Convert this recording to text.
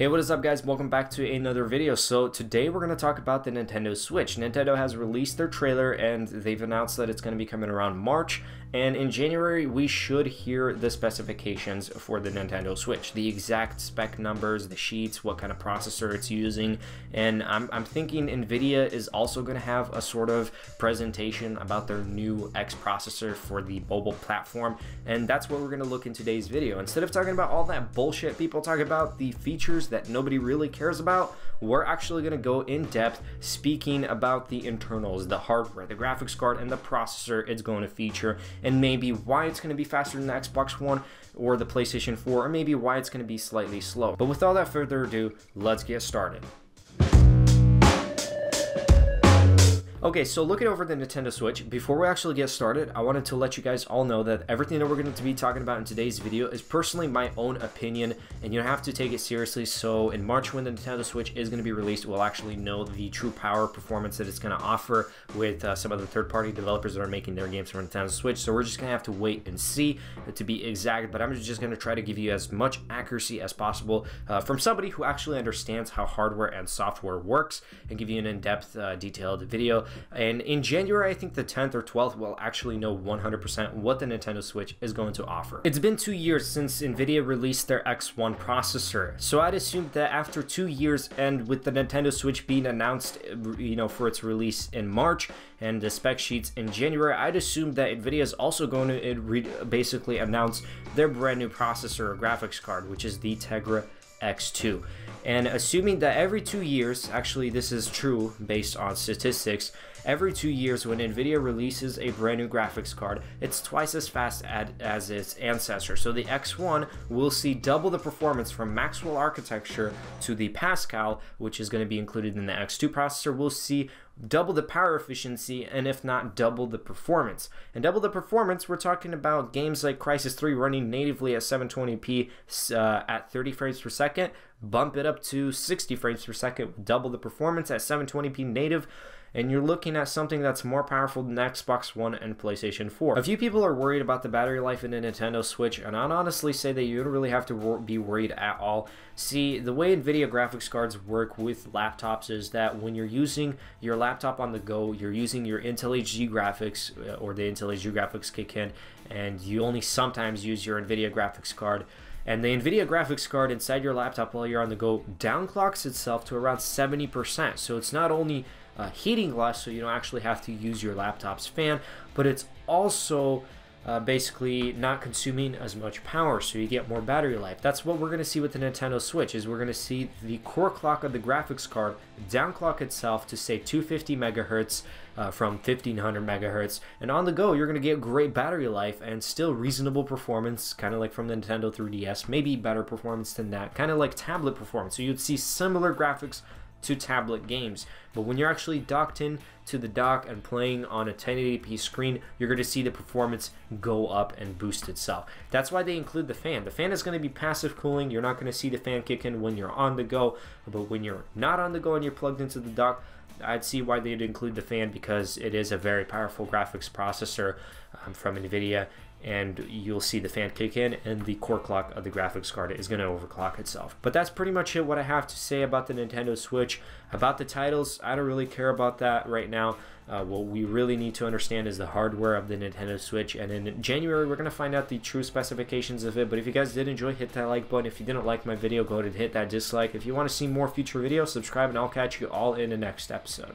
Hey, what is up guys? Welcome back to another video. So today we're going to talk about the Nintendo Switch. Nintendo has released their trailer and they've announced that it's going to be coming around March and in January, we should hear the specifications for the Nintendo Switch, the exact spec numbers, the sheets, what kind of processor it's using. And I'm, I'm thinking NVIDIA is also going to have a sort of presentation about their new X processor for the mobile platform. And that's what we're going to look in today's video. Instead of talking about all that bullshit people talk about, the features that nobody really cares about, we're actually going to go in depth speaking about the internals, the hardware, the graphics card, and the processor it's going to feature and maybe why it's going to be faster than the Xbox One or the PlayStation 4, or maybe why it's going to be slightly slow. But without that further ado, let's get started. Okay, so looking over the Nintendo Switch, before we actually get started, I wanted to let you guys all know that everything that we're going to be talking about in today's video is personally my own opinion, and you have to take it seriously. So in March, when the Nintendo Switch is going to be released, we'll actually know the true power performance that it's going to offer with uh, some of the third-party developers that are making their games for Nintendo Switch. So we're just going to have to wait and see to be exact, but I'm just going to try to give you as much accuracy as possible uh, from somebody who actually understands how hardware and software works and give you an in-depth, uh, detailed video. And in January, I think the 10th or 12th, we'll actually know 100% what the Nintendo Switch is going to offer. It's been two years since NVIDIA released their X1 processor, so I'd assume that after two years and with the Nintendo Switch being announced, you know, for its release in March and the spec sheets in January, I'd assume that NVIDIA is also going to basically announce their brand new processor or graphics card, which is the Tegra X2. And assuming that every two years, actually this is true based on statistics, every two years when NVIDIA releases a brand new graphics card, it's twice as fast as its ancestor. So the X1 will see double the performance from Maxwell architecture to the Pascal, which is going to be included in the X2 processor. We'll see double the power efficiency and if not double the performance. And double the performance, we're talking about games like Crysis 3 running natively at 720p uh, at 30 frames per second, bump it up to 60 frames per second, double the performance at 720p native and you're looking at something that's more powerful than Xbox One and PlayStation 4. A few people are worried about the battery life in the Nintendo Switch, and I'd honestly say that you don't really have to be worried at all. See, the way NVIDIA graphics cards work with laptops is that when you're using your laptop on the go, you're using your Intel HD graphics, uh, or the Intel HD graphics kick in, and you only sometimes use your NVIDIA graphics card. And the NVIDIA graphics card inside your laptop while you're on the go downclocks itself to around 70%. So it's not only uh, heating less, so you don't actually have to use your laptop's fan, but it's also uh, basically not consuming as much power, so you get more battery life. That's what we're going to see with the Nintendo Switch, is we're going to see the core clock of the graphics card downclock itself to say 250 megahertz uh, from 1500 megahertz, and on the go you're going to get great battery life and still reasonable performance, kind of like from the Nintendo 3DS, maybe better performance than that, kind of like tablet performance. So you'd see similar graphics to tablet games. But when you're actually docked in to the dock and playing on a 1080p screen, you're going to see the performance go up and boost itself. That's why they include the fan. The fan is going to be passive cooling. You're not going to see the fan kick in when you're on the go, but when you're not on the go and you're plugged into the dock, I'd see why they'd include the fan because it is a very powerful graphics processor um, from NVIDIA and you'll see the fan kick in and the core clock of the graphics card is going to overclock itself. But that's pretty much it what I have to say about the Nintendo Switch. About the titles, I don't really care about that right Uh, what we really need to understand is the hardware of the Nintendo Switch and in January we're going to find out the true specifications of it. But if you guys did enjoy, hit that like button. If you didn't like my video, go ahead and hit that dislike. If you want to see more future videos, subscribe and I'll catch you all in the next episode.